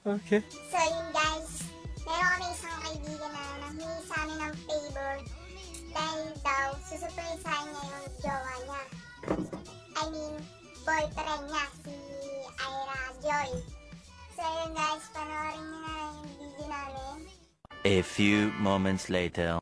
Okay. So yun guys, meron kami isang kaibigan na nanghingi sa amin ng favor dahil daw susurprisahin niya yung jowa niya. I mean, boyfriend niya, si Ira Joy. So yun guys, panoorin niyo na yung video namin. A few moments later.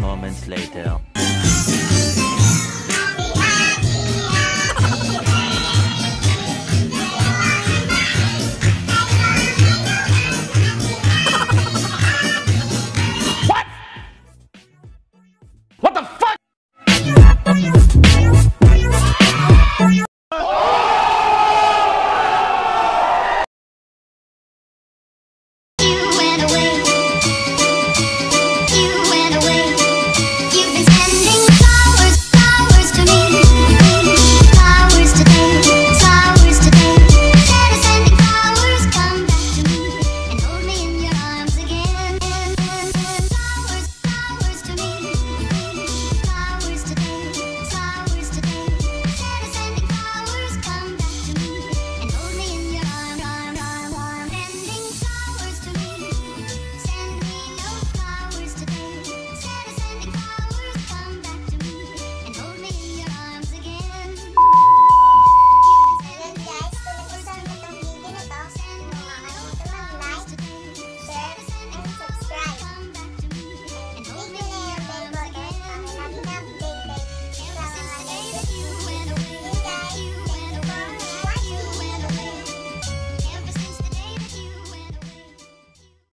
moments later.